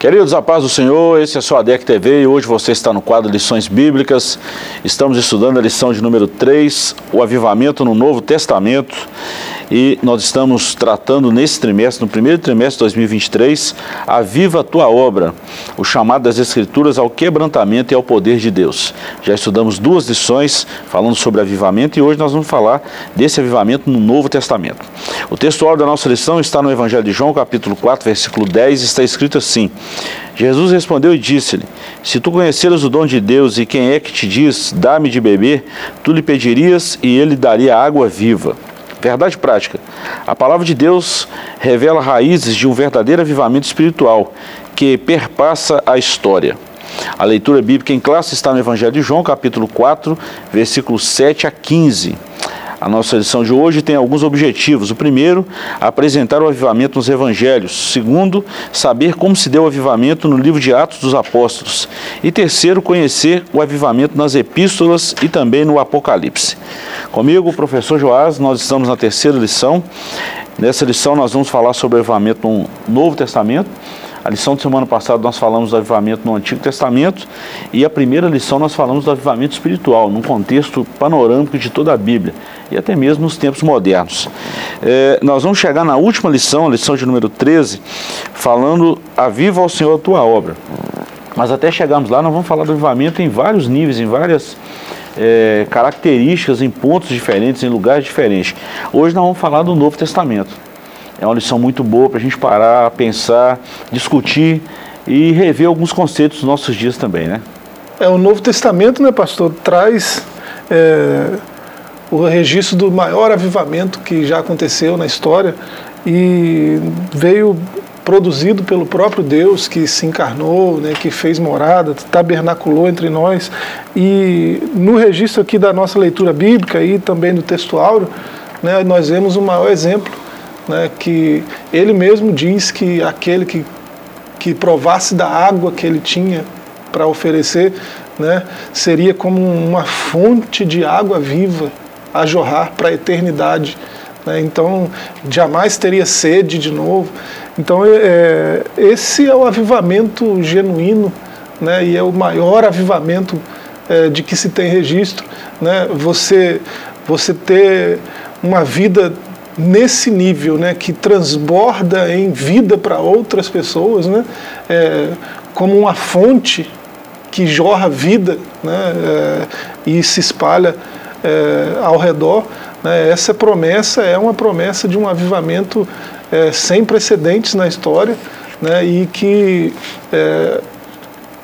Queridos, a paz do Senhor, esse é sua ADEC TV e hoje você está no quadro Lições Bíblicas. Estamos estudando a lição de número 3, o avivamento no Novo Testamento. E nós estamos tratando nesse trimestre, no primeiro trimestre de 2023, Aviva a tua obra, o chamado das Escrituras ao quebrantamento e ao poder de Deus. Já estudamos duas lições falando sobre avivamento e hoje nós vamos falar desse avivamento no Novo Testamento. O textual da nossa lição está no Evangelho de João, capítulo 4, versículo 10, está escrito assim: Jesus respondeu e disse-lhe: Se tu conheceras o dom de Deus e quem é que te diz, dá-me de beber, tu lhe pedirias e ele daria água viva. Verdade prática. A palavra de Deus revela raízes de um verdadeiro avivamento espiritual que perpassa a história. A leitura bíblica em classe está no Evangelho de João, capítulo 4, versículos 7 a 15. A nossa lição de hoje tem alguns objetivos. O primeiro, apresentar o avivamento nos evangelhos. Segundo, saber como se deu o avivamento no livro de Atos dos Apóstolos. E terceiro, conhecer o avivamento nas epístolas e também no Apocalipse. Comigo, o professor Joás, nós estamos na terceira lição. Nessa lição nós vamos falar sobre o avivamento no Novo Testamento. A lição de semana passada nós falamos do avivamento no Antigo Testamento e a primeira lição nós falamos do avivamento espiritual, num contexto panorâmico de toda a Bíblia e até mesmo nos tempos modernos. É, nós vamos chegar na última lição, a lição de número 13, falando Aviva ao Senhor a tua obra. Mas até chegarmos lá, nós vamos falar do avivamento em vários níveis, em várias é, características, em pontos diferentes, em lugares diferentes. Hoje nós vamos falar do Novo Testamento. É uma lição muito boa para a gente parar, pensar, discutir e rever alguns conceitos dos nossos dias também, né? É, o Novo Testamento, né, pastor, traz é, o registro do maior avivamento que já aconteceu na história e veio produzido pelo próprio Deus que se encarnou, né, que fez morada, tabernaculou entre nós. E no registro aqui da nossa leitura bíblica e também do texto áureo, né, nós vemos o maior exemplo né, que ele mesmo diz que aquele que, que provasse da água que ele tinha para oferecer, né, seria como uma fonte de água viva a jorrar para a eternidade. Né, então, jamais teria sede de novo. Então, é, esse é o avivamento genuíno né, e é o maior avivamento é, de que se tem registro. Né, você, você ter uma vida nesse nível, né, que transborda em vida para outras pessoas, né, é, como uma fonte que jorra vida né, é, e se espalha é, ao redor. Né, essa promessa é uma promessa de um avivamento é, sem precedentes na história né, e que é,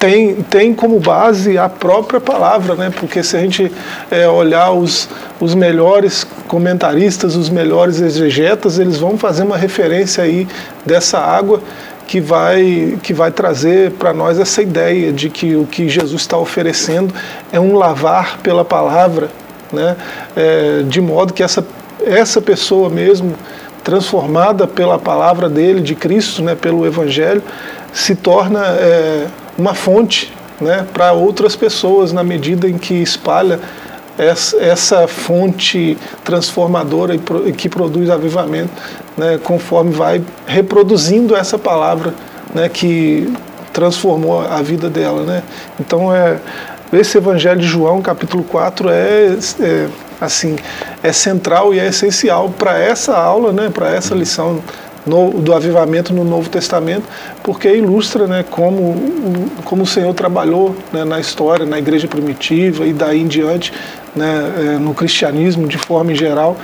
tem, tem como base a própria palavra, né? porque se a gente é, olhar os, os melhores comentaristas, os melhores exegetas, eles vão fazer uma referência aí dessa água que vai, que vai trazer para nós essa ideia de que o que Jesus está oferecendo é um lavar pela palavra, né? É, de modo que essa, essa pessoa mesmo, transformada pela palavra dele, de Cristo, né, pelo Evangelho, se torna é, uma fonte né, para outras pessoas na medida em que espalha essa, essa fonte transformadora e, que produz avivamento, né, conforme vai reproduzindo essa palavra né, que transformou a vida dela. Né? Então, é, esse Evangelho de João, capítulo 4, é, é assim é central e é essencial para essa aula, né, para essa lição do avivamento no Novo Testamento, porque ilustra né, como, como o Senhor trabalhou né, na história, na igreja primitiva e daí em diante, né, é, no cristianismo de forma em geral,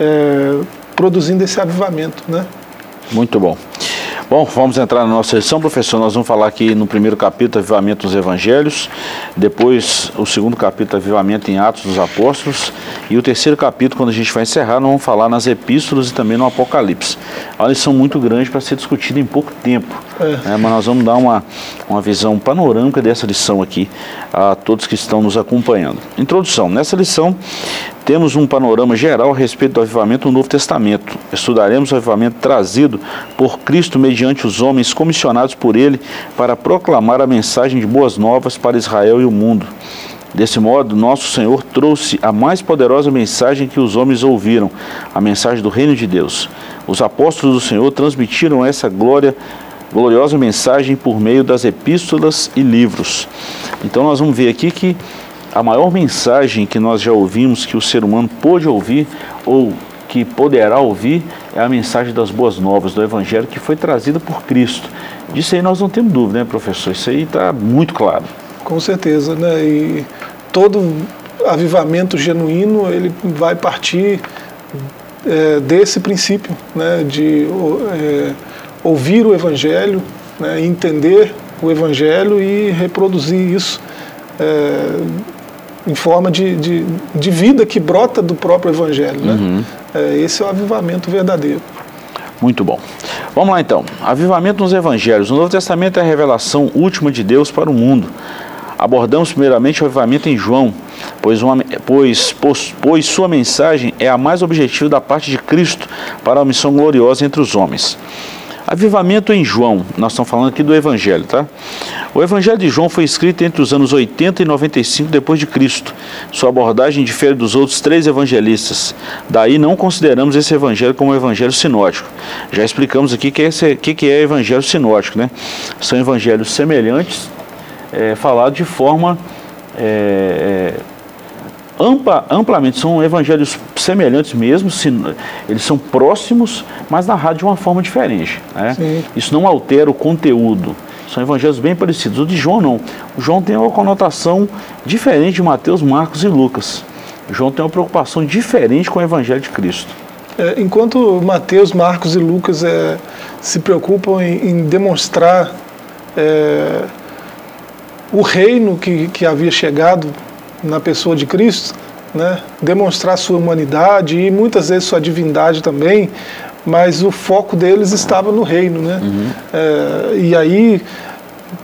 é, produzindo esse avivamento. Né? Muito bom. Bom, vamos entrar na nossa sessão, professor. Nós vamos falar aqui no primeiro capítulo, Avivamento dos Evangelhos, depois o segundo capítulo, Avivamento em Atos dos Apóstolos, e o terceiro capítulo, quando a gente vai encerrar, nós vamos falar nas epístolas e também no Apocalipse. É uma lição muito grande para ser discutida em pouco tempo, é. né? mas nós vamos dar uma, uma visão panorâmica dessa lição aqui a todos que estão nos acompanhando. Introdução. Nessa lição, temos um panorama geral a respeito do avivamento no Novo Testamento. Estudaremos o avivamento trazido por Cristo mediante os homens comissionados por ele para proclamar a mensagem de boas novas para Israel e o mundo. Desse modo, nosso Senhor trouxe a mais poderosa mensagem que os homens ouviram, a mensagem do reino de Deus. Os apóstolos do Senhor transmitiram essa glória gloriosa mensagem por meio das epístolas e livros. Então nós vamos ver aqui que a maior mensagem que nós já ouvimos, que o ser humano pôde ouvir ou que poderá ouvir, é a mensagem das boas novas do Evangelho que foi trazida por Cristo. Disso aí nós não temos dúvida, né, professor? Isso aí está muito claro. Com certeza, né? E todo avivamento genuíno ele vai partir é, desse princípio, né? De é, ouvir o Evangelho, né? entender o Evangelho e reproduzir isso. É, em forma de, de, de, vida que brota do próprio Evangelho. Né? Uhum. É, esse é o avivamento verdadeiro. Muito bom. Vamos lá então. Avivamento nos Evangelhos. O Novo Testamento é a revelação última de Deus para o mundo. Abordamos primeiramente o avivamento em João, pois, uma, pois, pois, pois sua mensagem é a mais objetiva da parte de Cristo para a missão gloriosa entre os homens. Avivamento em João, nós estamos falando aqui do Evangelho, tá? O Evangelho de João foi escrito entre os anos 80 e 95 depois de Cristo. Sua abordagem difere dos outros três evangelistas. Daí não consideramos esse evangelho como um evangelho sinótico. Já explicamos aqui o que, é, que, é evangelho sinótico, né? São evangelhos semelhantes, é, falados de forma é, é ampla, amplamente, são evangelhos semelhantes mesmo, eles são próximos, mas narrados de uma forma diferente. Né? Isso não altera o conteúdo. São evangelhos bem parecidos. O de João não. O João tem uma conotação diferente de Mateus, Marcos e Lucas. O João tem uma preocupação diferente com o evangelho de Cristo. É, enquanto Mateus, Marcos e Lucas é, se preocupam em, em demonstrar é, o reino que, que havia chegado na pessoa de Cristo, né? demonstrar sua humanidade e muitas vezes sua divindade também, mas o foco deles estava no reino. Né? Uhum. É, e aí,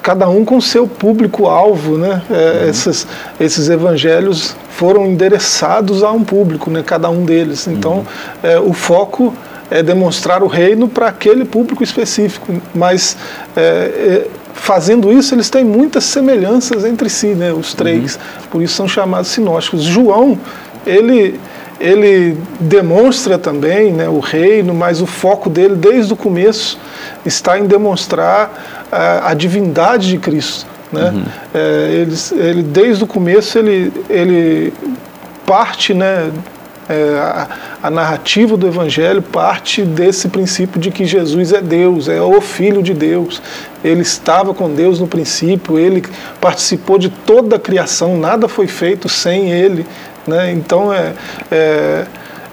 cada um com seu público-alvo, né? É, uhum. esses, esses evangelhos foram endereçados a um público, né? cada um deles. Então, uhum. é, o foco é demonstrar o reino para aquele público específico, mas é, é, fazendo isso, eles têm muitas semelhanças entre si, né, os três. Uhum. Por isso são chamados sinóticos. João, ele, ele demonstra também né, o reino, mas o foco dele, desde o começo, está em demonstrar a, a divindade de Cristo. Né? Uhum. É, ele, ele, desde o começo, ele, ele parte né, é, a, a, narrativa do Evangelho parte desse princípio de que Jesus é Deus, é o Filho de Deus. Ele estava com Deus no princípio, ele participou de toda a criação, nada foi feito sem ele. Né? Então, é, é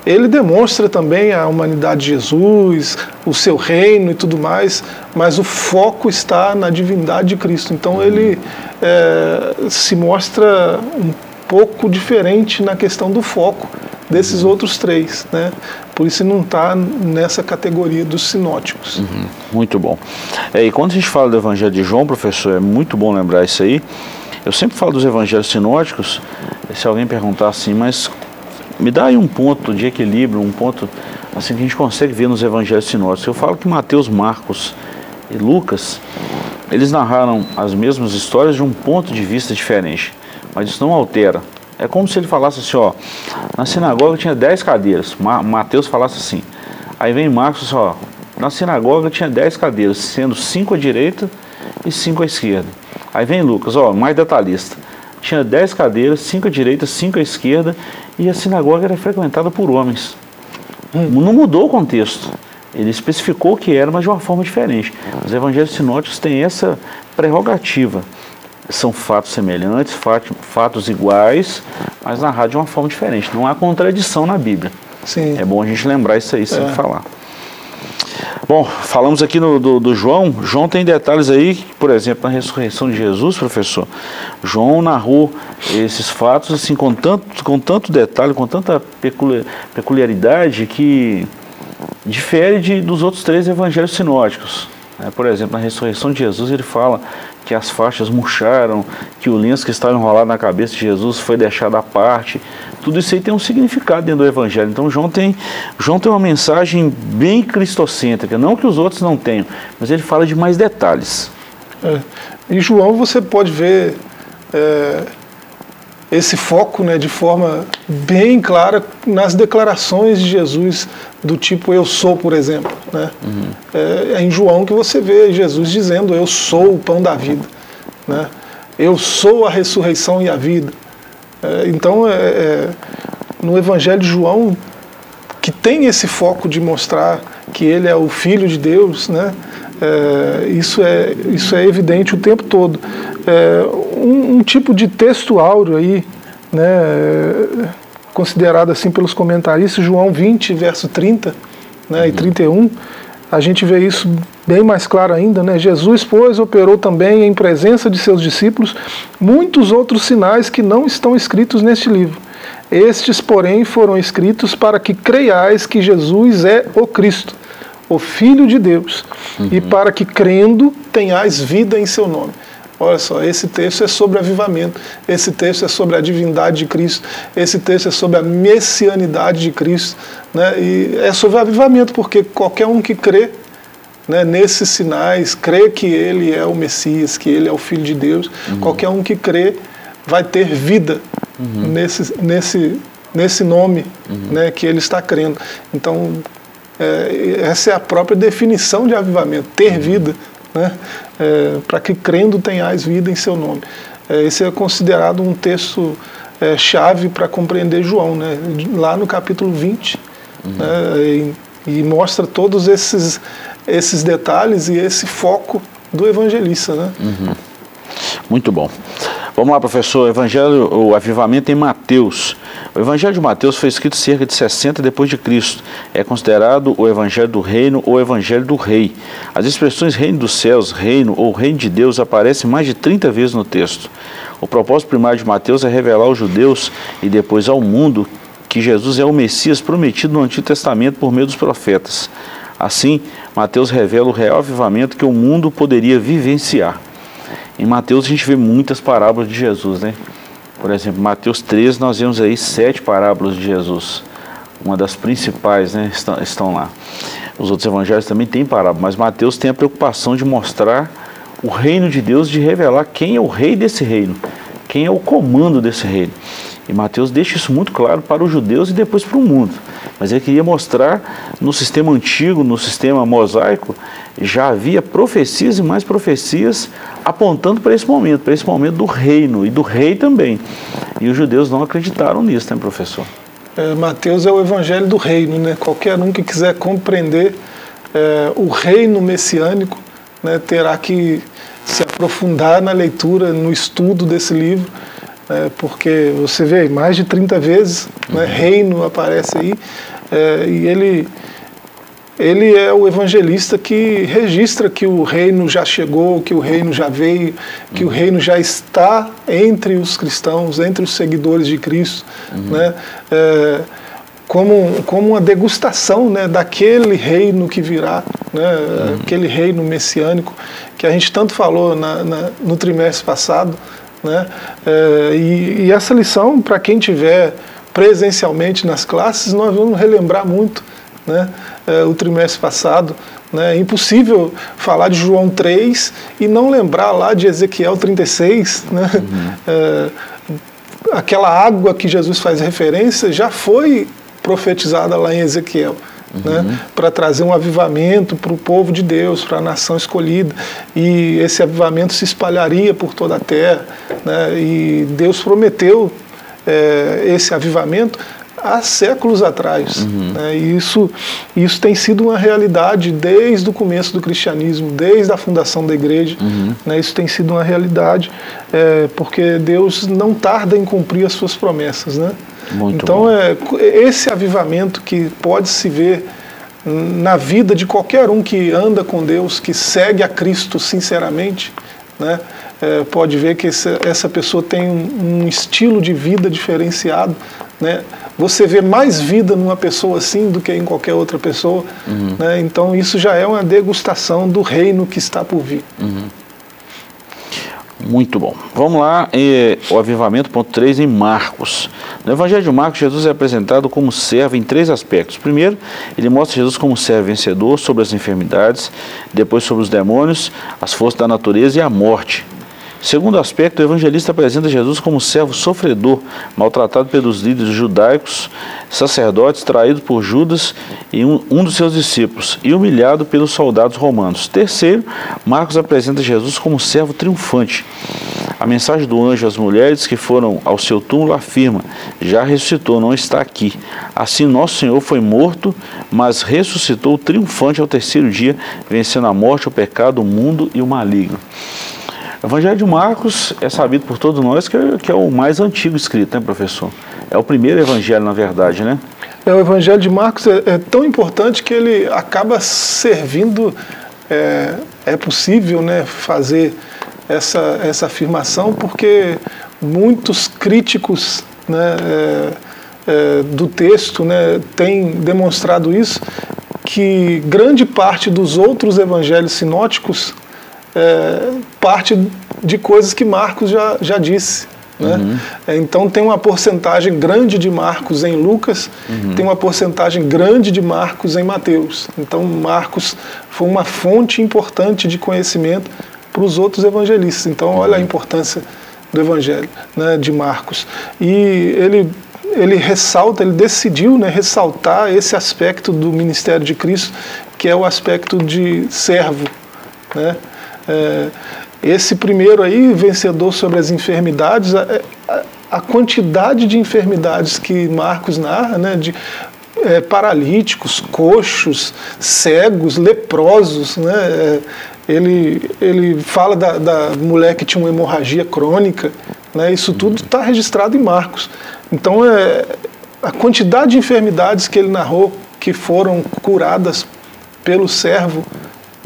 ele demonstra também a humanidade de Jesus, o seu reino e tudo mais, mas o foco está na divindade de Cristo. Então ele é, se mostra um pouco diferente na questão do foco desses outros três, né? Por isso não está nessa categoria dos sinóticos. Uhum, muito bom. É, e quando a gente fala do Evangelho de João, professor, é muito bom lembrar isso aí. Eu sempre falo dos Evangelhos sinóticos. Se alguém perguntar assim, mas me dá aí um ponto de equilíbrio, um ponto assim que a gente consegue ver nos Evangelhos sinóticos. Eu falo que Mateus, Marcos e Lucas, eles narraram as mesmas histórias de um ponto de vista diferente, mas isso não altera é como se ele falasse assim, ó, na sinagoga tinha 10 cadeiras. Ma Mateus falasse assim. Aí vem Marcos ó, na sinagoga tinha 10 cadeiras, sendo 5 à direita e 5 à esquerda. Aí vem Lucas, ó, mais detalhista. Tinha 10 cadeiras, 5 à direita, 5 à esquerda, e a sinagoga era frequentada por homens. Hum. Não mudou o contexto. Ele especificou o que era, mas de uma forma diferente. Os evangelhos sinóticos têm essa prerrogativa são fatos semelhantes, fatos iguais, mas narrados de uma forma diferente. Não há contradição na Bíblia. Sim. É bom a gente lembrar isso aí sempre é. falar. Bom, falamos aqui no, do, do, João. João tem detalhes aí, por exemplo, na ressurreição de Jesus, professor. João narrou esses fatos assim com tanto, com tanto detalhe, com tanta peculiaridade que difere de, dos outros três evangelhos sinóticos. É, por exemplo, na ressurreição de Jesus, ele fala que as faixas murcharam, que o lenço que estava enrolado na cabeça de Jesus foi deixado à parte. Tudo isso aí tem um significado dentro do Evangelho. Então, João tem, João tem uma mensagem bem cristocêntrica, não que os outros não tenham, mas ele fala de mais detalhes. É. Em João, você pode ver é, esse foco né, de forma bem clara nas declarações de Jesus, do tipo eu sou, por exemplo. Né? Uhum. É, é, em João que você vê Jesus dizendo eu sou o pão da vida. Né? Eu sou a ressurreição e a vida. É, então, é, é, no Evangelho de João, que tem esse foco de mostrar que ele é o Filho de Deus, né? É, isso, é, isso é evidente o tempo todo. É, um, um, tipo de texto áureo aí, né, considerado assim pelos comentaristas, João 20, verso 30 né, uhum. e 31, a gente vê isso bem mais claro ainda. Né? Jesus, pois, operou também em presença de seus discípulos muitos outros sinais que não estão escritos neste livro. Estes, porém, foram escritos para que creiais que Jesus é o Cristo o Filho de Deus, uhum. e para que crendo tenhais vida em seu nome. Olha só, esse texto é sobre avivamento, esse texto é sobre a divindade de Cristo, esse texto é sobre a messianidade de Cristo, né? e é sobre avivamento, porque qualquer um que crê né, nesses sinais, crê que ele é o Messias, que ele é o Filho de Deus, uhum. qualquer um que crê vai ter vida uhum. nesse, nesse, nesse nome uhum. né, que ele está crendo. Então, é, essa é a própria definição de avivamento, ter vida, né? É, para que crendo tenhais vida em seu nome. É, esse é considerado um texto é, chave para compreender João, né? lá no capítulo 20, uhum. né? e, e, mostra todos esses, esses detalhes e esse foco do evangelista. Né? Uhum. Muito bom. Vamos lá, professor. Evangelho, o avivamento em Mateus. O Evangelho de Mateus foi escrito cerca de 60 depois de Cristo. É considerado o Evangelho do Reino ou Evangelho do Rei. As expressões Reino dos Céus, Reino ou Reino de Deus aparecem mais de 30 vezes no texto. O propósito primário de Mateus é revelar aos judeus e depois ao mundo que Jesus é o Messias prometido no Antigo Testamento por meio dos profetas. Assim, Mateus revela o real avivamento que o mundo poderia vivenciar. Em Mateus a gente vê muitas parábolas de Jesus, né? Por exemplo, Mateus 13 nós vemos aí sete parábolas de Jesus. Uma das principais, né? Estão, estão lá. Os outros evangelhos também têm parábolas, mas Mateus tem a preocupação de mostrar o reino de Deus, de revelar quem é o rei desse reino, quem é o comando desse reino. E Mateus deixa isso muito claro para os judeus e depois para o mundo. Mas ele queria mostrar no sistema antigo, no sistema mosaico, já havia profecias e mais profecias apontando para esse momento, para esse momento do reino e do rei também. E os judeus não acreditaram nisso, né, professor? É, Mateus é o evangelho do reino, né? Qualquer um que quiser compreender é, o reino messiânico né, terá que se aprofundar na leitura, no estudo desse livro é, porque você vê mais de 30 vezes, né, uhum. reino aparece aí, é, e ele, ele é o evangelista que registra que o reino já chegou, que o reino já veio, que uhum. o reino já está entre os cristãos, entre os seguidores de Cristo, uhum. né, é, como, como uma degustação né, daquele reino que virá, né, uhum. aquele reino messiânico que a gente tanto falou na, na, no trimestre passado, né? É, e, e, essa lição, para quem tiver presencialmente nas classes, nós vamos relembrar muito né? É, o trimestre passado. Né? É impossível falar de João 3 e não lembrar lá de Ezequiel 36. Né? Uhum. É, aquela água que Jesus faz referência já foi profetizada lá em Ezequiel né, uhum. para trazer um avivamento para o povo de Deus, para a nação escolhida. E esse avivamento se espalharia por toda a terra. Né, e Deus prometeu é, esse avivamento há séculos atrás. Uhum. Né, e isso, isso tem sido uma realidade desde o começo do cristianismo, desde a fundação da igreja. Uhum. Né, isso tem sido uma realidade, é, porque Deus não tarda em cumprir as suas promessas. Né? Muito então, bom. é esse avivamento que pode se ver na vida de qualquer um que anda com Deus, que segue a Cristo sinceramente, né? É, pode ver que essa, essa pessoa tem um, um, estilo de vida diferenciado. Né? Você vê mais vida numa pessoa assim do que em qualquer outra pessoa. Uhum. Né? Então, isso já é uma degustação do reino que está por vir. Uhum. Muito bom. Vamos lá, o avivamento, ponto 3, em Marcos. No Evangelho de Marcos, Jesus é apresentado como servo em três aspectos. Primeiro, ele mostra Jesus como servo vencedor sobre as enfermidades, depois sobre os demônios, as forças da natureza e a morte. Segundo aspecto, o evangelista apresenta Jesus como servo sofredor, maltratado pelos líderes judaicos, sacerdotes, traído por Judas e um, um, dos seus discípulos, e humilhado pelos soldados romanos. Terceiro, Marcos apresenta Jesus como servo triunfante. A mensagem do anjo às mulheres que foram ao seu túmulo afirma: já ressuscitou, não está aqui. Assim, nosso Senhor foi morto, mas ressuscitou triunfante ao terceiro dia, vencendo a morte, o pecado, o mundo e o maligno. O Evangelho de Marcos é sabido por todos nós que é, que é o mais antigo escrito, né, professor? É o primeiro evangelho, na verdade, né? É, o Evangelho de Marcos é, é tão importante que ele acaba servindo. É, é possível né, fazer essa, essa afirmação porque muitos críticos né, é, é, do texto né, têm demonstrado isso, que grande parte dos outros evangelhos sinóticos é, parte de coisas que Marcos já, já disse. Né? Uhum. É, então tem uma porcentagem grande de Marcos em Lucas, uhum. tem uma porcentagem grande de Marcos em Mateus. Então Marcos foi uma fonte importante de conhecimento para os outros evangelistas. Então uhum. olha a importância do Evangelho né, de Marcos. E ele ele ressalta, ele decidiu né, ressaltar esse aspecto do ministério de Cristo, que é o aspecto de servo. Né? É, esse primeiro aí, vencedor sobre as enfermidades, a, a, a quantidade de enfermidades que Marcos narra, né, de é, paralíticos, coxos, cegos, leprosos, né, é, ele, ele fala da, da mulher que tinha uma hemorragia crônica, né, isso tudo está registrado em Marcos. Então, é, a quantidade de enfermidades que ele narrou que foram curadas pelo servo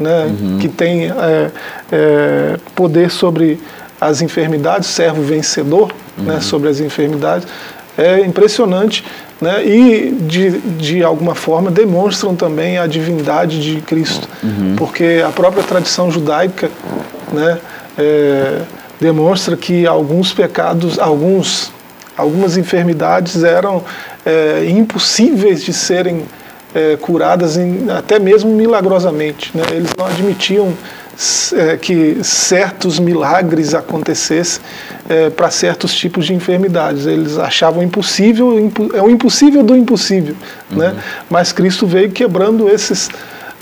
né, uhum. que tem é, é, poder sobre as enfermidades, servo vencedor né, uhum. né, sobre as enfermidades, é impressionante né, e, de, de alguma forma, demonstram também a divindade de Cristo, uhum. porque a própria tradição judaica né, é, demonstra que alguns pecados, alguns, algumas enfermidades eram é, impossíveis de serem é, curadas em, até mesmo milagrosamente. Né? Eles não admitiam é, que certos milagres acontecessem é, para certos tipos de enfermidades. Eles achavam impossível, impo, é o impossível do impossível. Né? Uhum. Né? Mas Cristo veio quebrando esses,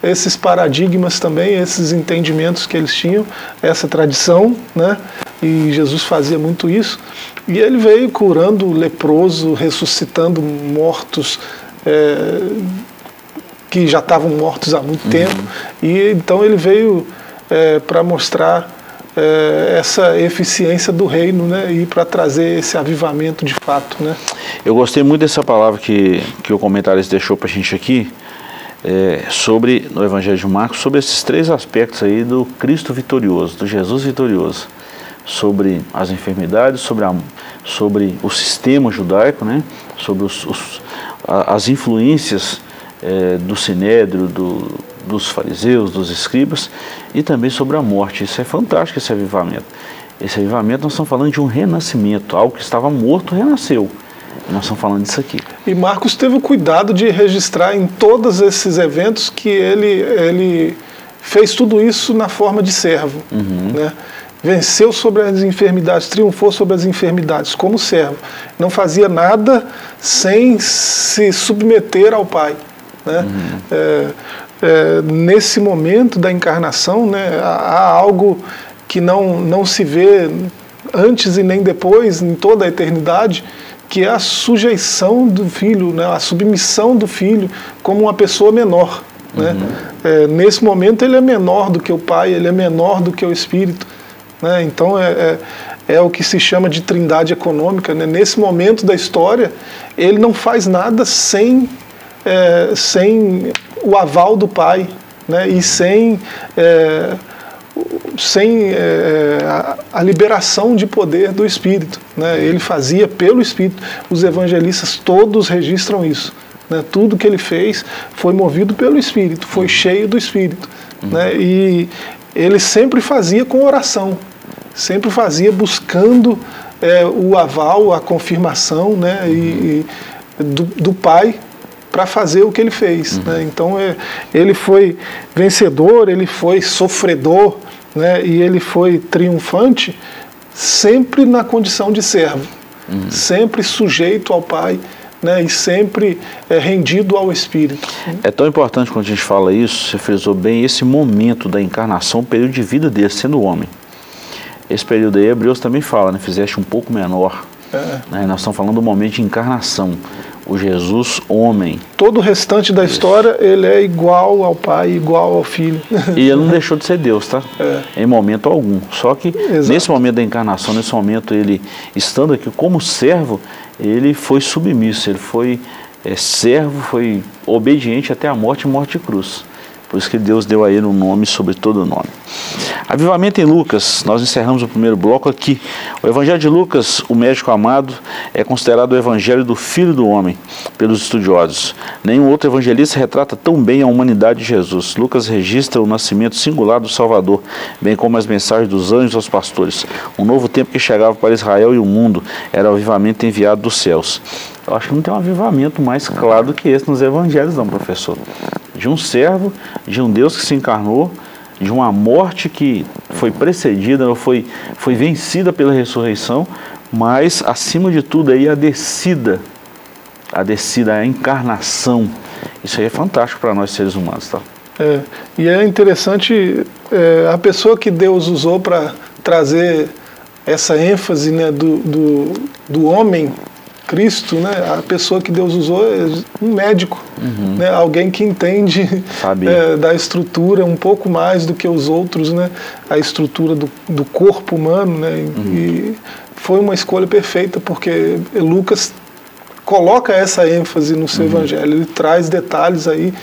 esses paradigmas também, esses entendimentos que eles tinham, essa tradição, né? e Jesus fazia muito isso. E ele veio curando leproso, ressuscitando mortos. É, que já estavam mortos há muito uhum. tempo. E então ele veio é, para mostrar é, essa eficiência do reino né, e para trazer esse avivamento de fato. Né. Eu gostei muito dessa palavra que, que o comentarista deixou para a gente aqui, é, sobre, no Evangelho de Marcos, sobre esses três aspectos aí do Cristo vitorioso, do Jesus vitorioso. Sobre as enfermidades, sobre, a, sobre o sistema judaico, né, sobre os, os, as influências é, do sinédrio, do, dos fariseus, dos escribas, e também sobre a morte. Isso é fantástico, esse avivamento. Esse avivamento, nós estamos falando de um renascimento, algo que estava morto renasceu. Nós estamos falando disso aqui. E Marcos teve o cuidado de registrar em todos esses eventos que ele, ele fez tudo isso na forma de servo. Uhum. Né? Venceu sobre as enfermidades, triunfou sobre as enfermidades como servo. Não fazia nada sem se submeter ao Pai. Né? Uhum. É, é, nesse momento da encarnação, né, há algo que não, não se vê antes e nem depois, em toda a eternidade, que é a sujeição do filho, né, a submissão do filho como uma pessoa menor. Né? Uhum. É, nesse momento ele é menor do que o pai, ele é menor do que o espírito. Né? Então é, é, é, o que se chama de trindade econômica. Né? Nesse momento da história, ele não faz nada sem é, sem o aval do pai né, e sem, é, sem é, a, a, liberação de poder do Espírito. Né? Ele fazia pelo Espírito. Os evangelistas todos registram isso. Né? Tudo que ele fez foi movido pelo Espírito, foi cheio do Espírito. Uhum. Né? E ele sempre fazia com oração, sempre fazia buscando é, o aval, a confirmação né? e, e do, do Pai para fazer o que ele fez. Uhum. Né? Então é, ele foi vencedor, ele foi sofredor né? e ele foi triunfante sempre na condição de servo, uhum. sempre sujeito ao Pai. Né, e sempre é, rendido ao Espírito. É tão importante quando a gente fala isso, você frisou bem, esse momento da encarnação, o período de vida dele, sendo homem. Esse período aí, Hebreus também fala, né, fizeste um pouco menor. É. Né, nós estamos falando do momento de encarnação o Jesus homem. Todo o restante da história, ele é igual ao Pai, igual ao Filho. E ele não deixou de ser Deus, tá? É. Em momento algum. Só que Exato. nesse momento da encarnação, nesse momento ele estando aqui como servo, ele foi submisso, ele foi é, servo, foi obediente até a morte e morte de cruz. Por isso que Deus deu a ele um nome sobre todo nome. Avivamento em Lucas, nós encerramos o primeiro bloco aqui. O Evangelho de Lucas, o médico amado, é considerado o Evangelho do Filho do Homem pelos estudiosos. Nenhum outro evangelista retrata tão bem a humanidade de Jesus. Lucas registra o nascimento singular do Salvador, bem como as mensagens dos anjos aos pastores. Um novo tempo que chegava para Israel e o mundo era o avivamento enviado dos céus. Eu acho que não tem um avivamento mais claro do que esse nos evangelhos, não, professor de um servo, de um Deus que se encarnou, de uma morte que foi precedida, foi, foi vencida pela ressurreição, mas acima de tudo aí a descida, a descida, a encarnação. Isso aí é fantástico para nós seres humanos, tá? É, e é interessante é, a pessoa que Deus usou para trazer essa ênfase né, do, do, do homem Cristo, né, a pessoa que Deus usou é um médico, uhum. né, alguém que entende é, da estrutura um pouco mais do que os outros, né, a estrutura do, do corpo humano. Né, uhum. E foi uma escolha perfeita, porque Lucas coloca essa ênfase no seu uhum. evangelho, ele traz detalhes aí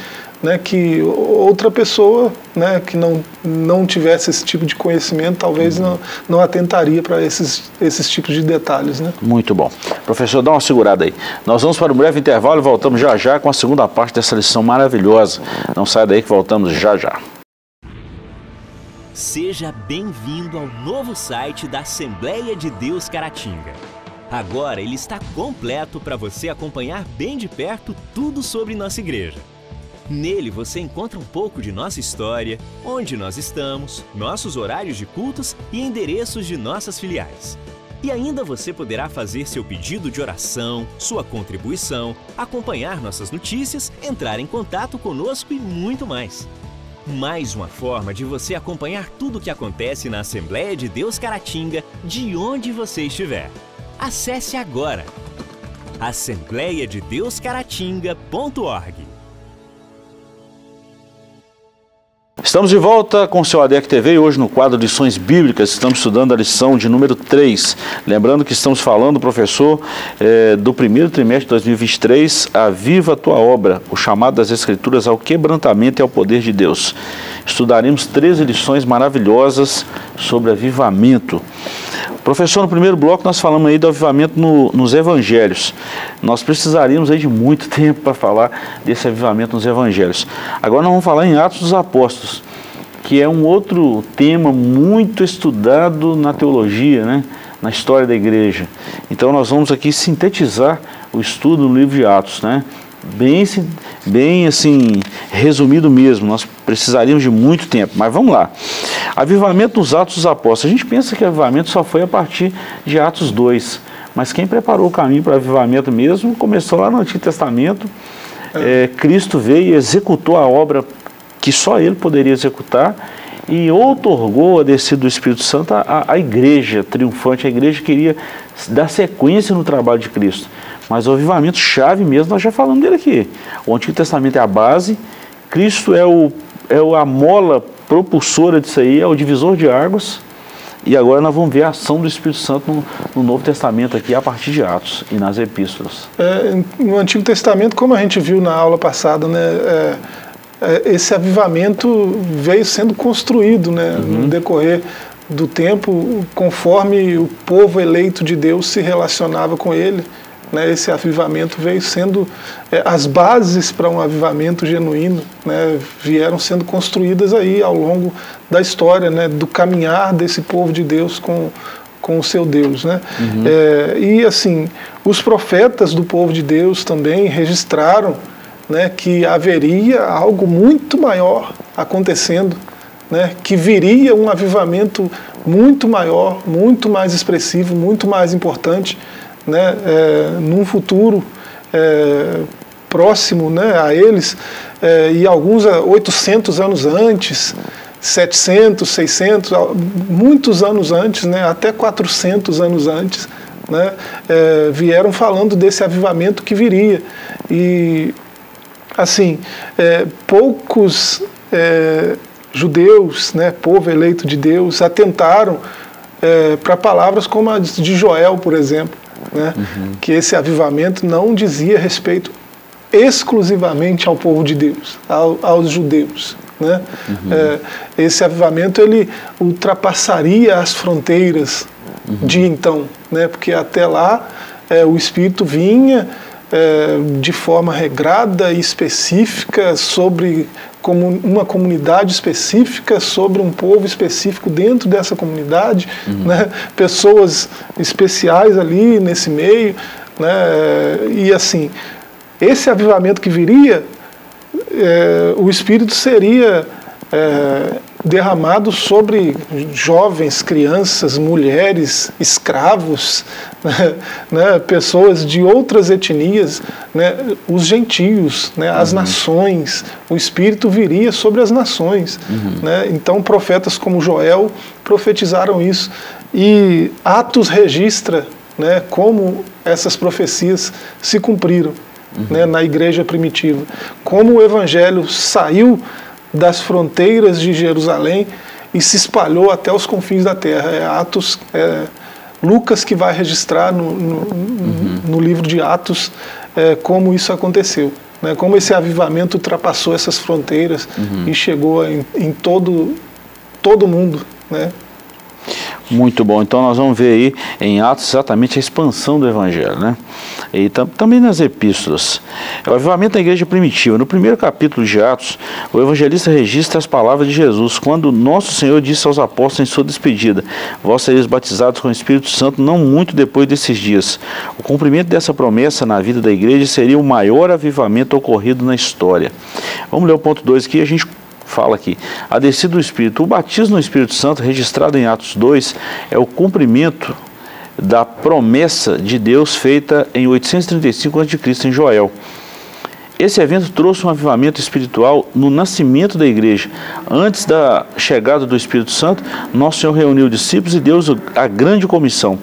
né, que outra pessoa né, que não, não tivesse esse tipo de conhecimento talvez não, não atentaria para esses, esses tipos de detalhes. Né? Muito bom. Professor, dá uma segurada aí. Nós vamos para um breve intervalo e voltamos já já com a segunda parte dessa lição maravilhosa. Não sai daí que voltamos já já. Seja bem-vindo ao novo site da Assembleia de Deus Caratinga. Agora ele está completo para você acompanhar bem de perto tudo sobre nossa igreja. Nele você encontra um pouco de nossa história, onde nós estamos, nossos horários de cultos e endereços de nossas filiais. E ainda você poderá fazer seu pedido de oração, sua contribuição, acompanhar nossas notícias, entrar em contato conosco e muito mais. Mais uma forma de você acompanhar tudo o que acontece na Assembleia de Deus Caratinga, de onde você estiver. Acesse agora assembleiadedeuscaratinga.org. Estamos de volta com o seu ADEC TV e hoje no quadro Lições Bíblicas estamos estudando a lição de número 3. Lembrando que estamos falando, professor, é, do primeiro trimestre de 2023, a Viva a Tua Obra, o chamado das Escrituras ao quebrantamento e ao poder de Deus. Estudaremos 13 lições maravilhosas sobre avivamento. Professor, no primeiro bloco nós falamos aí do avivamento no, nos evangelhos. Nós precisaríamos aí de muito tempo para falar desse avivamento nos evangelhos. Agora nós vamos falar em Atos dos Apóstolos, que é um outro tema muito estudado na teologia, né? na história da igreja. Então nós vamos aqui sintetizar o estudo no livro de Atos, né? Bem, bem assim, resumido mesmo, nós precisaríamos de muito tempo, mas vamos lá. Avivamento dos Atos dos Apóstolos. A gente pensa que avivamento só foi a partir de Atos 2, mas quem preparou o caminho para o avivamento mesmo começou lá no Antigo Testamento. É, Cristo veio e executou a obra que só ele poderia executar e outorgou a descida do Espírito Santo à, à igreja triunfante. A igreja queria dar sequência no trabalho de Cristo. Mas o avivamento chave mesmo, nós já falamos dele aqui. O Antigo Testamento é a base, Cristo é, o, é a mola propulsora disso aí, é o divisor de águas. E agora nós vamos ver a ação do Espírito Santo no, no Novo Testamento aqui, a partir de Atos e nas epístolas. É, no Antigo Testamento, como a gente viu na aula passada, né, é, é, esse avivamento veio sendo construído né, uhum. no decorrer do tempo, conforme o povo eleito de Deus se relacionava com ele né, esse avivamento veio sendo, é, as bases para um avivamento genuíno né, vieram sendo construídas aí ao longo da história, né, do caminhar desse povo de Deus com, com o seu Deus. Né? Uhum. É, e assim, os profetas do povo de Deus também registraram né, que haveria algo muito maior acontecendo né, que viria um avivamento muito maior, muito mais expressivo, muito mais importante, né, é, num futuro é, próximo né, a eles, é, e alguns 800 anos antes, 700, 600, muitos anos antes, né, até 400 anos antes, né, é, vieram falando desse avivamento que viria. E, assim, é, poucos é, judeus, né, povo eleito de Deus, atentaram é, para palavras como a de Joel, por exemplo, né, uhum. que esse avivamento não dizia respeito exclusivamente ao povo de Deus, ao, aos judeus. Né? Uhum. É, esse avivamento ele ultrapassaria as fronteiras uhum. de então, né? porque até lá é, o Espírito vinha é, de forma regrada e específica sobre como uma comunidade específica, sobre um povo específico dentro dessa comunidade, uhum. né? pessoas especiais ali nesse meio. Né? E assim, esse avivamento que viria, é, o Espírito seria é, derramado sobre jovens, crianças, mulheres, escravos, né, né, pessoas de outras etnias, né, os gentios, né, as uhum. nações. O Espírito viria sobre as nações. Uhum. Né, então, profetas como Joel profetizaram isso. E Atos registra como essas profecias se cumpriram uhum. na igreja primitiva. Como o evangelho saiu das fronteiras de Jerusalém e se espalhou até os confins da terra. É Atos, é, Lucas que vai registrar no, no, uhum. no livro de Atos é, como isso aconteceu. Né, como esse avivamento ultrapassou essas fronteiras uhum. e chegou em, em todo todo mundo, né? Muito bom. Então nós vamos ver aí em Atos exatamente a expansão do Evangelho, né? E tam, também nas epístolas. É o avivamento da igreja primitiva. No primeiro capítulo de Atos, o evangelista registra as palavras de Jesus, quando nosso Senhor disse aos apóstolos em sua despedida: Vós sereis batizados com o Espírito Santo não muito depois desses dias. O cumprimento dessa promessa na vida da igreja seria o maior avivamento ocorrido na história. Vamos ler o ponto 2 aqui, a gente fala aqui, a descida do Espírito. O batismo no Espírito Santo, registrado em Atos 2, é o cumprimento da promessa de Deus feita em 835 a.C. em Joel. Esse evento trouxe um avivamento espiritual no nascimento da igreja. Antes da chegada do Espírito Santo, Nosso Senhor reuniu discípulos e deu a grande comissão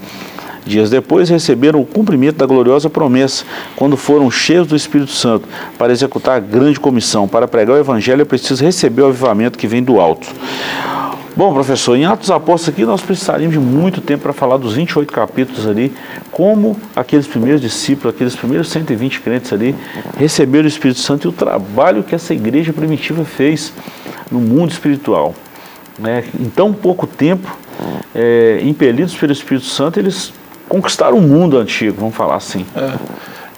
Dias depois receberam o cumprimento da gloriosa promessa, quando foram cheios do Espírito Santo, para executar a grande comissão. Para pregar o Evangelho é preciso receber o avivamento que vem do alto. Bom, professor, em Atos Apóstolos aqui nós precisaríamos de muito tempo para falar dos 28 capítulos ali, como aqueles primeiros discípulos, aqueles primeiros 120 crentes ali receberam o Espírito Santo e o trabalho que essa igreja primitiva fez no mundo espiritual. Né? Em tão pouco tempo, é, impelidos pelo Espírito Santo, eles conquistaram o mundo antigo, vamos falar assim. É.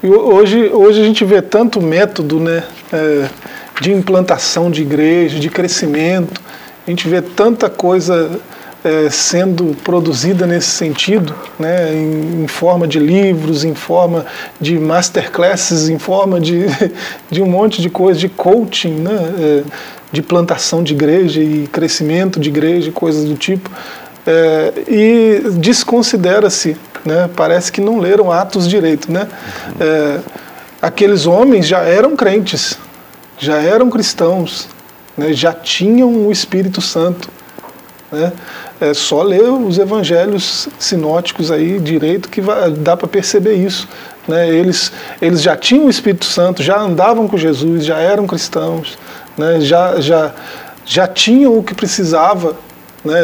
E hoje, hoje a gente vê tanto método né, é, de implantação de igreja, de crescimento, a gente vê tanta coisa é, sendo produzida nesse sentido, né, em, em, forma de livros, em forma de masterclasses, em forma de, de um monte de coisa, de coaching, né, é, de plantação de igreja e crescimento de igreja, coisas do tipo. É, e desconsidera-se né? Parece que não leram Atos direito, né? É, aqueles homens já eram crentes, já eram cristãos, né? já tinham o Espírito Santo, né? É só ler os evangelhos sinóticos aí direito que vai, dá para perceber isso. Né? Eles, eles já tinham o Espírito Santo, já andavam com Jesus, já eram cristãos, né? já, já, já tinham o que precisava né?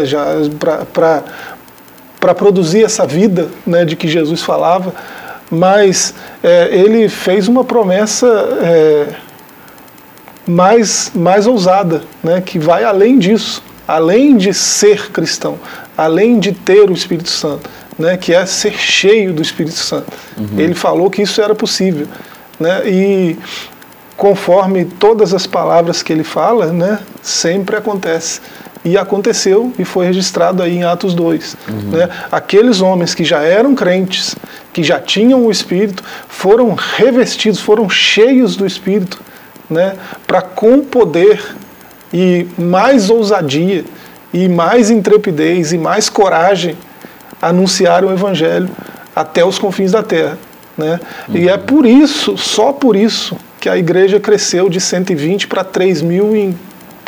para para produzir essa vida né, de que Jesus falava, mas é, ele fez uma promessa é, mais, mais ousada, né, que vai além disso, além de ser cristão, além de ter o Espírito Santo, né, que é ser cheio do Espírito Santo. Uhum. Ele falou que isso era possível. Né, e conforme todas as palavras que ele fala, né, sempre acontece. E aconteceu e foi registrado aí em Atos 2. Uhum. Né? Aqueles homens que já eram crentes, que já tinham o Espírito, foram revestidos, foram cheios do Espírito, né? para com poder e mais ousadia, e mais intrepidez, e mais coragem anunciar o Evangelho até os confins da terra. Né? Uhum. E é por isso, só por isso, que a igreja cresceu de 120 para 3 mil em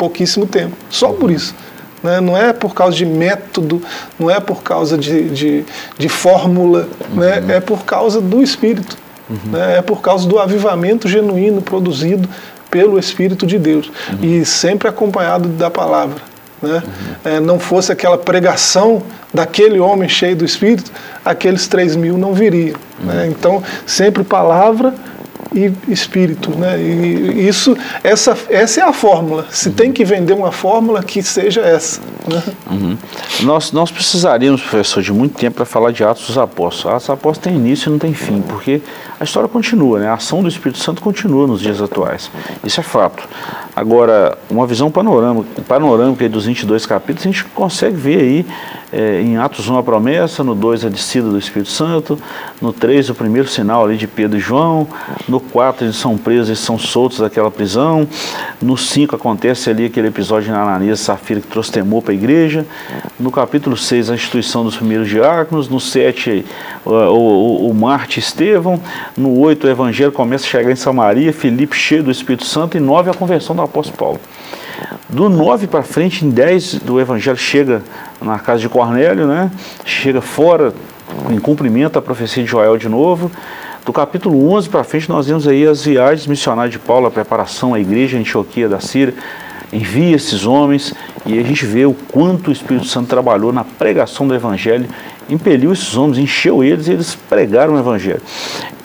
pouquíssimo tempo. Só por isso. Né? Não é por causa de método, não é por causa de, de, de fórmula, né? uhum. né? é por causa do Espírito. Uhum. Né? É por causa do avivamento genuíno produzido pelo Espírito de Deus uhum. e sempre acompanhado da palavra. Né? Uhum. É, não fosse aquela pregação daquele homem cheio do Espírito, aqueles três mil não viriam. Né? Uhum. Então, sempre palavra, e espírito, né? E isso, essa, essa é a fórmula. Se uhum. tem que vender uma fórmula, que seja essa. Né? Uhum. Nós, nós precisaríamos, professor, de muito tempo para falar de Atos dos Apóstolos. Atos dos Apóstolos tem início e não tem fim, porque a história continua, né? A ação do Espírito Santo continua nos dias atuais. Isso é fato. Agora, uma visão panorâmica, panorâmica dos 22 capítulos, a gente consegue ver aí é, em Atos 1 a promessa, no 2 a descida do Espírito Santo, no 3 o primeiro sinal ali de Pedro e João, no 4 eles são presos e são soltos daquela prisão, no 5 acontece ali aquele episódio de Ananias e Safira que trouxe temor para a igreja, no capítulo 6 a instituição dos primeiros diáconos, no 7 o, o, o Marte Estevão, no 8 o evangelho começa a chegar em Samaria, Filipe cheio do Espírito Santo e 9 a conversão do apóstolo Paulo. Do 9 para frente, em 10 do Evangelho chega na casa de Cornélio, né? chega fora, em cumprimento à profecia de Joel de novo. Do capítulo 11 para frente, nós vemos aí as viagens missionárias de Paulo, a preparação à igreja em Antioquia da Síria. Envia esses homens e a gente vê o quanto o Espírito Santo trabalhou na pregação do Evangelho, impeliu esses homens, encheu eles e eles pregaram o Evangelho.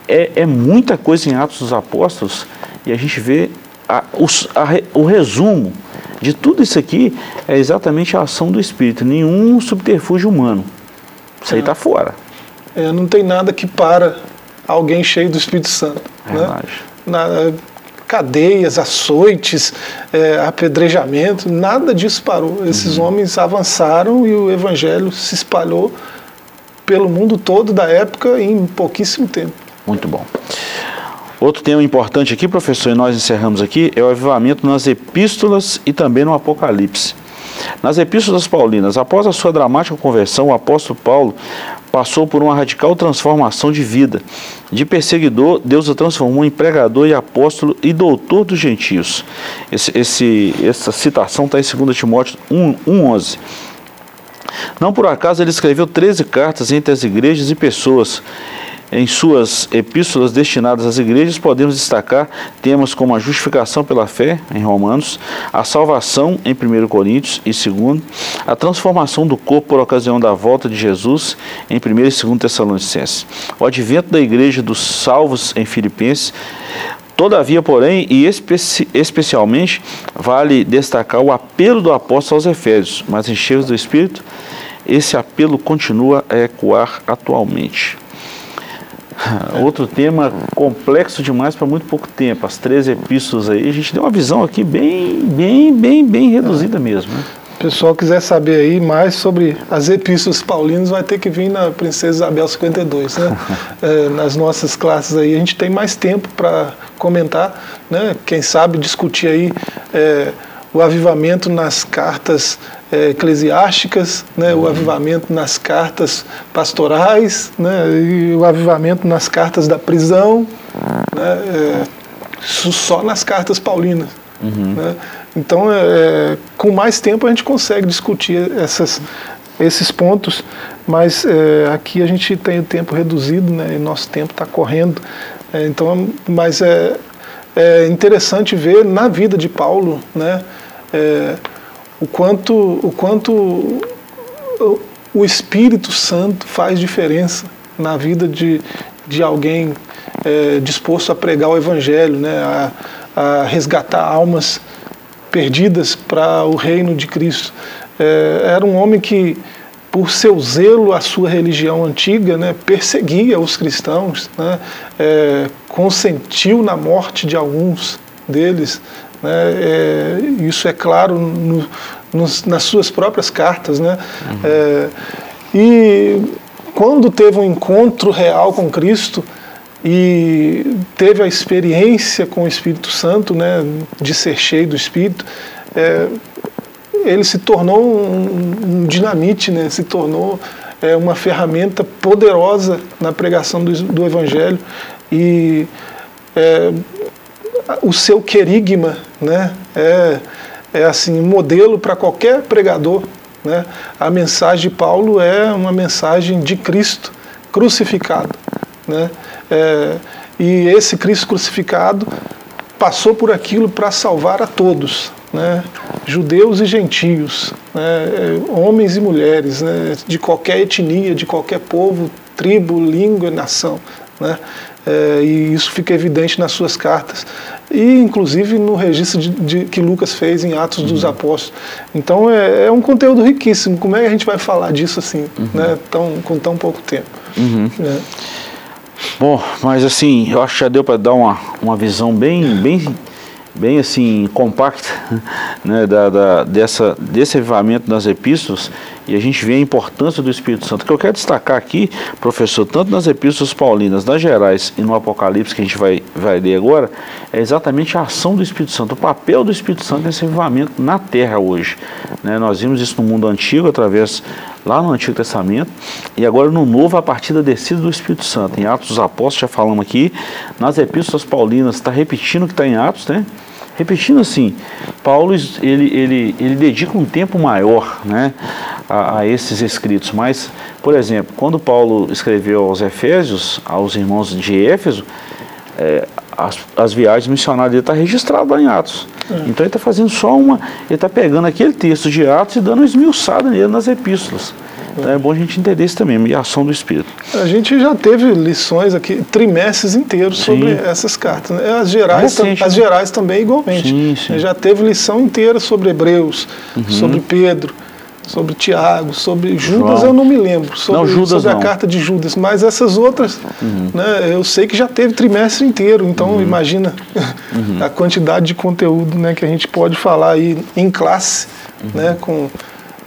É, é muita coisa em Atos dos Apóstolos e a gente vê a, a, o resumo de tudo isso aqui é exatamente a ação do Espírito, nenhum subterfúgio humano. Isso aí está fora. É, não tem nada que para alguém cheio do Espírito Santo. É né? Na, cadeias, açoites, é, apedrejamento, nada disso parou. Esses uhum. homens avançaram e o evangelho se espalhou pelo mundo todo da época em pouquíssimo tempo. Muito bom. Outro tema importante aqui, professor, e nós encerramos aqui, é o avivamento nas epístolas e também no Apocalipse. Nas epístolas paulinas, após a sua dramática conversão, o apóstolo Paulo passou por uma radical transformação de vida. De perseguidor, Deus o transformou em pregador e apóstolo e doutor dos gentios. Esse, esse, essa citação está em 2 Timóteo 1,11. Não por acaso ele escreveu 13 cartas entre as igrejas e pessoas em suas epístolas destinadas às igrejas, podemos destacar temas como a justificação pela fé, em Romanos, a salvação, em 1 Coríntios e 2, a transformação do corpo por ocasião da volta de Jesus, em 1 e 2 Tessalonicenses, o advento da igreja dos salvos, em Filipenses, Todavia, porém, e especi especialmente, vale destacar o apelo do apóstolo aos Efésios, mas em cheios do Espírito, esse apelo continua a ecoar atualmente. Outro tema complexo demais para muito pouco tempo, as três epístolas aí, a gente deu uma visão aqui bem, bem, bem, bem reduzida mesmo. Né? O pessoal quiser saber aí mais sobre as epístolas paulinas, vai ter que vir na Princesa Isabel 52, né? é, nas nossas classes aí, a gente tem mais tempo para comentar, né? Quem sabe discutir aí é, o avivamento nas cartas é, eclesiásticas, né, o avivamento nas cartas pastorais, né, e o avivamento nas cartas da prisão, né, é, só nas cartas paulinas. Uhum. Né? Então, é, com mais tempo a gente consegue discutir essas, esses pontos, mas aqui a gente tem o tempo reduzido, né, e nosso tempo está correndo. Então, mas é, é interessante ver na vida de Paulo, né, o quanto, o quanto o Espírito Santo faz diferença na vida de, de alguém é, disposto a pregar o Evangelho, né, a, a resgatar almas perdidas para o reino de Cristo. É, era um homem que, por seu zelo à sua religião antiga, né, perseguia os cristãos, né, é, consentiu na morte de alguns deles, né? É, isso é claro no, nos, nas suas próprias cartas. Né? Uhum. É, e quando teve um encontro real com Cristo e teve a experiência com o Espírito Santo, né, de ser cheio do Espírito, é, ele se tornou um, um dinamite, né? se tornou é, uma ferramenta poderosa na pregação do, do Evangelho e é, o seu querigma né? é, é assim, um modelo para qualquer pregador. Né? A mensagem de Paulo é uma mensagem de Cristo crucificado. Né? É, e esse Cristo crucificado passou por aquilo para salvar a todos, né? judeus e gentios, né? É, homens e mulheres, né? de qualquer etnia, de qualquer povo, tribo, língua e nação. Né? É, e isso fica evidente nas suas cartas e inclusive no registro de, de, que Lucas fez em Atos uhum. dos Apóstolos. Então é, é, um conteúdo riquíssimo. Como é que a gente vai falar disso assim, uhum. né? tão, com tão pouco tempo? Uhum. É. Bom, mas assim, eu acho que já deu para dar uma, uma visão bem, bem bem assim compacta né, da, da, dessa, desse avivamento das epístolas e a gente vê a importância do Espírito Santo. Que eu quero destacar aqui, professor, tanto nas epístolas paulinas, nas gerais e no Apocalipse que a gente vai, vai ler agora, é exatamente a ação do Espírito Santo, o papel do Espírito Santo nesse avivamento na terra hoje. Né, nós vimos isso no mundo antigo, através lá no Antigo Testamento, e agora no Novo, a partir da descida do Espírito Santo. Em Atos dos Apóstolos, já falamos aqui, nas epístolas paulinas, está repetindo o que está em Atos, né? Repetindo assim, Paulo ele, ele, ele dedica um tempo maior né, a, a, esses escritos, mas, por exemplo, quando Paulo escreveu aos Efésios, aos irmãos de Éfeso, é, as, as, viagens missionárias dele estão tá registradas lá em Atos. É. Então ele está fazendo só uma, ele está pegando aquele texto de Atos e dando uma esmiuçada nele nas epístolas. Então é bom a gente entender isso também, a ação do Espírito. A gente já teve lições aqui, trimestres inteiros sobre sim. essas cartas. Né? As gerais, Recente, as né? gerais também igualmente. Sim, sim. Já teve lição inteira sobre Hebreus, uhum. sobre Pedro, sobre Tiago, sobre Judas João. eu não me lembro, sobre, não, Judas sobre a não. carta de Judas, mas essas outras, uhum. né, eu sei que já teve trimestre inteiro, então uhum. imagina uhum. a quantidade de conteúdo né, que a gente pode falar aí em classe, uhum. né, com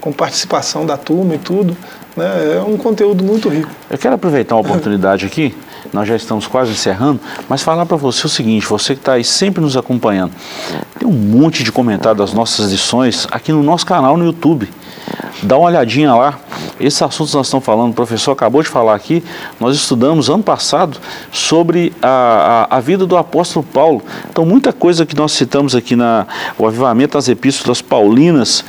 com participação da turma e tudo. Né? É um conteúdo muito rico. Eu quero aproveitar uma oportunidade aqui, nós já estamos quase encerrando, mas falar para você o seguinte, você que está aí sempre nos acompanhando, tem um monte de comentário das nossas lições aqui no nosso canal no YouTube. Dá uma olhadinha lá. Esses assuntos nós estamos falando, o professor acabou de falar aqui, nós estudamos ano passado sobre a, a, a vida do apóstolo Paulo. Então, muita coisa que nós citamos aqui na o avivamento das epístolas paulinas,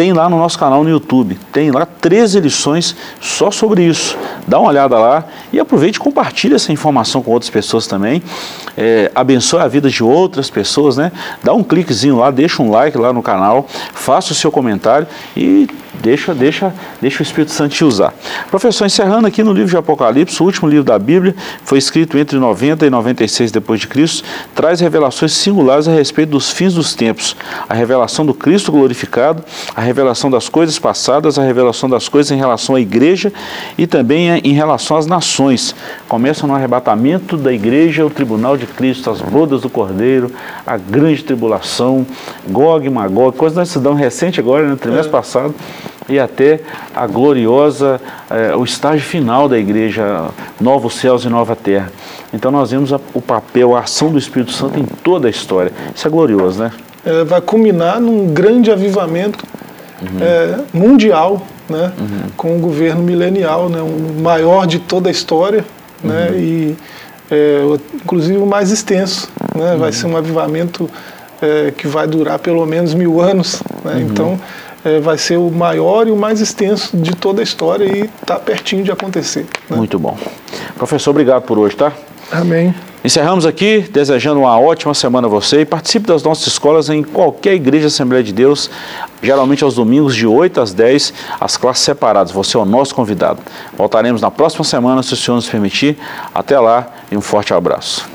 tem lá no nosso canal no YouTube. Tem lá 13 lições só sobre isso. Dá uma olhada lá e aproveite e compartilhe essa informação com outras pessoas também. É, abençoe a vida de outras pessoas, né? Dá um cliquezinho lá, deixa um like lá no canal, faça o seu comentário e Deixa, deixa, deixa o Espírito Santo te usar. Professor, encerrando aqui no livro de Apocalipse, o último livro da Bíblia, foi escrito entre 90 e 96 depois de Cristo, traz revelações singulares a respeito dos fins dos tempos, a revelação do Cristo glorificado, a revelação das coisas passadas, a revelação das coisas em relação à igreja e também em relação às nações. Começa no arrebatamento da igreja, o tribunal de Cristo, as bodas do Cordeiro, a grande tribulação, Gog e Magog, coisa nós estudamos recente agora, no trimestre é. passado e até a gloriosa, eh, o estágio final da igreja, novos céus e nova terra. Então nós vemos a, o papel, a ação do Espírito Santo em toda a história. Isso é glorioso, né? É, vai culminar num grande avivamento uhum. é, mundial, né? Uhum. Com o governo milenial, né? o maior de toda a história, né? uhum. né? E é, inclusive o mais extenso, né? Vai uhum. ser um avivamento é, que vai durar pelo menos mil anos, né? Uhum. Então é, vai ser o maior e o mais extenso de toda a história e está pertinho de acontecer. Né? Muito bom. Professor, obrigado por hoje, tá? Amém. Encerramos aqui, desejando uma ótima semana a você e participe das nossas escolas em qualquer igreja Assembleia de Deus, geralmente aos domingos de 8 às 10, as classes separadas. Você é o nosso convidado. Voltaremos na próxima semana, se o Senhor nos permitir. Até lá e um forte abraço.